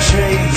change.